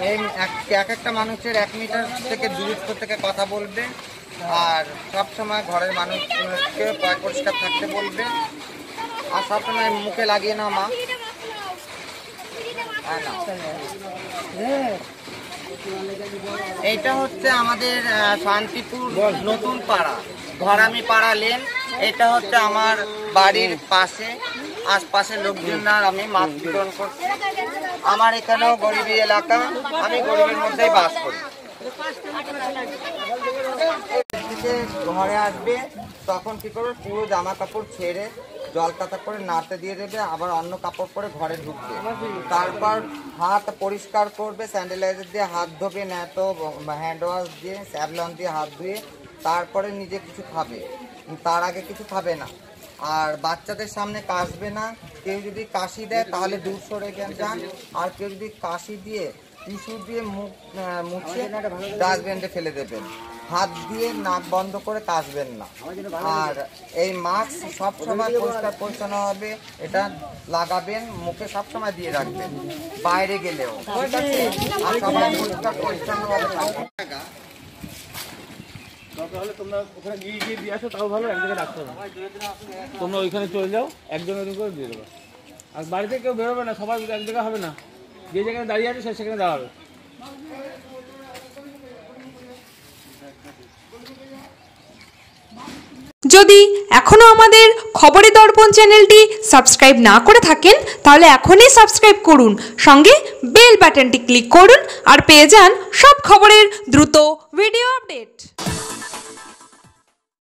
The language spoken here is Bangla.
এক- এক একটা মানুষের এক মিটার থেকে দূরত্ব থেকে কথা বলবে, আর সব সময় ঘরের মানুষকে পরিষ্কার থাকতে বলবে। আর সবসময় মুখে লাগিয়ে নাও, মা। নাও। এইটা হচ্ছে আমাদের শান্তিপুর নতুন পাড়া, ঘরামি পাড়া লেন এটা হচ্ছে আমার বাড়ির পাশে। আশপাশের লোকজনরা আমি মাছ বিতরণ করছি। আমার এখানেও গরিবী এলাকা, আমি গরিবের মধ্যেই বাস করি। ঘরে আসবে, তখন কি করবে? পুরো জামা কাপড় ছেড়ে জল কাতা করে নাড়তে দিয়ে দেবে, আবার অন্য কাপড় পরে ঘরে ঢুকবে। তারপর হাত পরিষ্কার করবে, স্যানিটাইজার দিয়ে হাত ধোবে তো হ্যান্ড ওয়াশ দিয়ে, স্যাভলন দিয়ে হাত ধুয়ে তারপরে নিজে কিছু খাবে। তার আগে কিছু খাবে না। আর বাচ্চাদের সামনে কাশবে না। কেউ যদি কাশি দেয়, তাহলে দূর সরে যান? আর কেউ যদি কাশি দিয়ে, টিস্যু দিয়ে মুখ মুছে ডাস্টবিনে ফেলে দেবেন। হাত দিয়ে নাক বন্ধ করে কাশবেন না। আর এই মাস্ক সব সময় পরিষ্কার পরিচ্ছন্ন হবে। এটা লাগাবেন, মুখে সবসময় দিয়ে রাখবেন। বাইরে গেলেও। ঠিক আছে? আর সবাই পরিষ্কার তোমরা তাও ভালো, এক জায়গায় তোমরা ওইখানে চলে যাও একজন ওইরকম করে দিয়ে দেবো। আর বাড়িতে কেউ বেরোবে না, সবাই এক জায়গায় হবে না। যে যেখানে দাঁড়িয়ে আছে, সে সেখানে দাঁড়াবে। যদি এখনও আমাদের খবরে দর্পণ চ্যানেলটি সাবস্ক্রাইব না করে থাকেন, তাহলে এখনই সাবস্ক্রাইব করুন। সঙ্গে বেল বাটনটি ক্লিক করুন আর পেয়ে যান সব খবরের দ্রুত ভিডিও আপডেট।